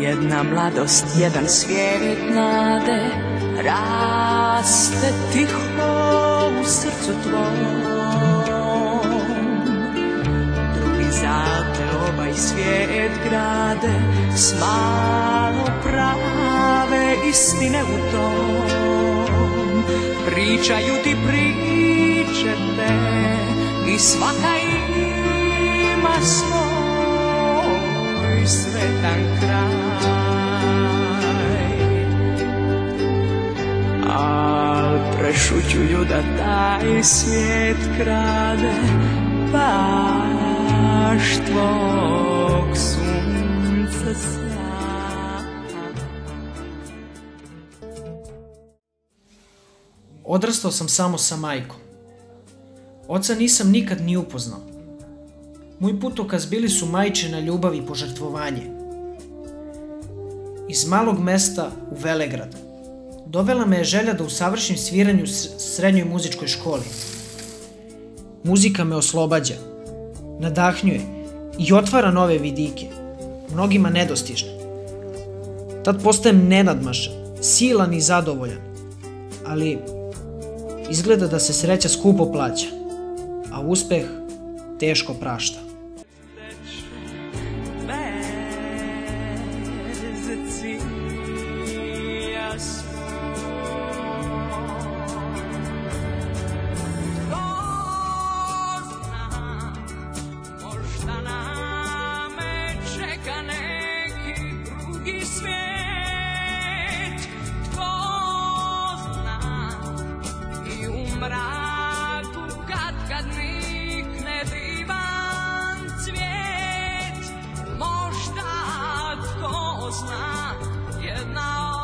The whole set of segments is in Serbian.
Jedna mladost, jedan svijet nade Raste tiho u srcu tvom. Drugi zate ovaj svijet grade S malo prave istine u tom. Pričaju ti priče te I svaka ima svoj svetan kraj Al prešućuju da taj svijet krade Baš tvog sunca Odrastao sam samo sa majkom. Oca nisam nikad ni upoznao. Moj putokaz bili su majčina ljubav i požrtvovanje. Iz malog mesta u Velegrad dovela me je želja da usavršim sviranju u srednjoj muzičkoj školi. Muzika me oslobađa, nadahnjuje i otvara nove vidike, mnogima nedostižne. Tad postajem nenadmašan, silan i zadovoljan, ali izgleda da se sreća skupo plaća, a uspeh teško prašta. Mraku kad kad nikne divan cvijet možda tko zna jedna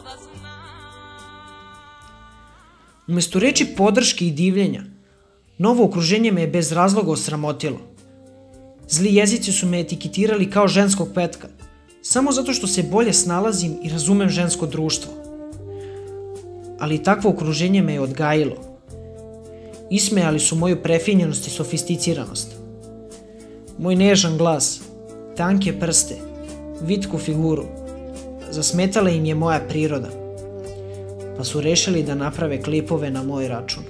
da Umesto reči podrške i divljenja, novo okruženje me je bez razloga osramotilo. Zli jezici su me etiketirali kao ženskog petka, samo zato što se bolje snalazim i razumem žensko društvo. Ali takvo okruženje me je odgajilo. Ismejali su moju prefinjenost i sofisticiranost. Moj nežan glas, tanke prste, vitku figuru, zasmetala im je moja priroda pa su rešili da naprave klipove na moj račun.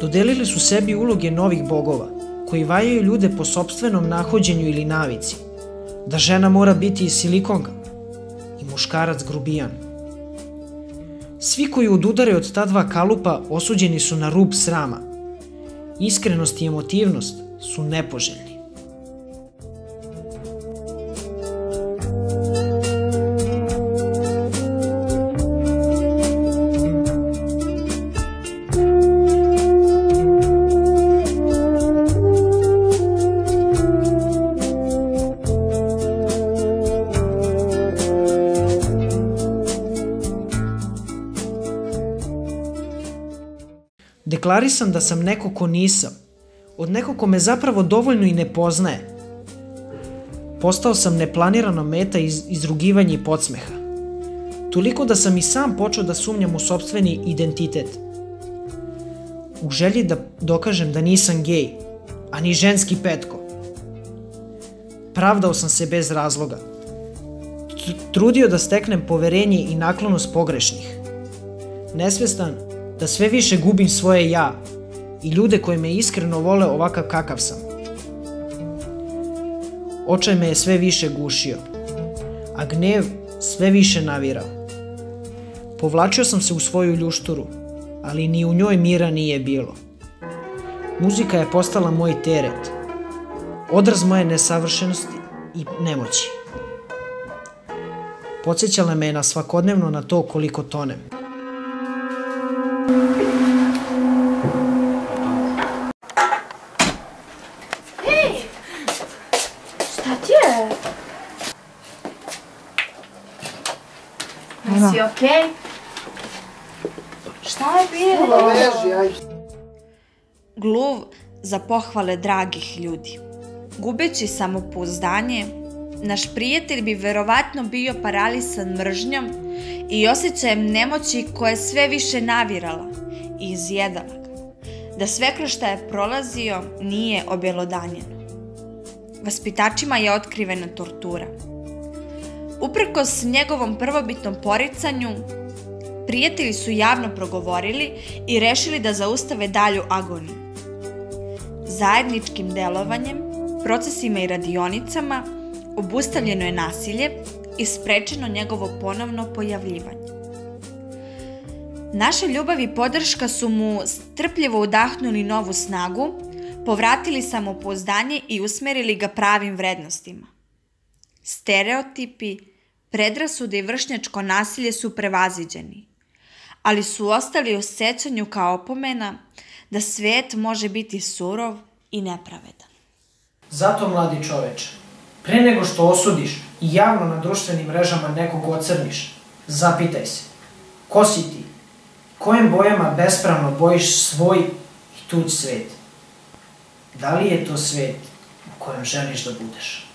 Dodelili su sebi uloge novih bogova, koji vajaju ljude po sobstvenom nahođenju ili navici, da žena mora biti iz silikonga i muškarac grubijan. Svi koji odudare od ta dva kalupa osuđeni su na rub srama. Iskrenost i emotivnost su nepoželjni. Deklarisam da sam neko ko nisam, od nekog ko me zapravo dovoljno i ne poznaje. Postao sam neplanirana meta iz, izrugivanja i podsmeha. Toliko da sam i sam počeo da sumnjam u sobstveni identitet. U želji da dokažem da nisam gej, a ni ženski petko. Pravdao sam se bez razloga. Tr- Trudio da steknem poverenje i naklonost pogrešnih. Nesvestan da sve više gubim svoje ja i ljude koji me iskreno vole ovakav kakav sam. Očaj me je sve više gušio, a gnev sve više navirao. Povlačio sam se u svoju ljušturu, ali ni u njoj mira nije bilo. Muzika je postala moj teret, odraz moje nesavršenosti i nemoći. Podsećala me je na svakodnevno na to koliko tonem. Jesi okej? Šta je bilo? Gluv za pohvale dragih ljudi. Gubeći samopouzdanje, naš prijatelj bi verovatno bio paralisan mržnjom i osjećajem nemoći koja je sve više navirala i izjedala ga. Da sve kroz šta je prolazio nije objelodanjeno. Vaspitačima je otkrivena tortura. Uprkos njegovom prvobitnom poricanju, prijatelji su javno progovorili i rešili da zaustave dalju agoniju. Zajedničkim delovanjem, procesima i radionicama obustavljeno je nasilje i sprečeno njegovo ponovno pojavljivanje. Naša ljubav i podrška su mu strpljivo udahnuli novu snagu, povratili samopouzdanje i usmerili ga pravim vrednostima. Stereotipi, predrasude i vršnjačko nasilje su prevaziđeni, ali su ostali u sećanju kao opomena da svet može biti surov i nepravedan. Zato, mladi čoveče, pre nego što osudiš i javno na društvenim mrežama nekog ocrniš, zapitaj se, ko si ti? Kojim bojama bespravno bojiš svoj i tuđ svet? Da li je to svet u kojem želiš da budeš?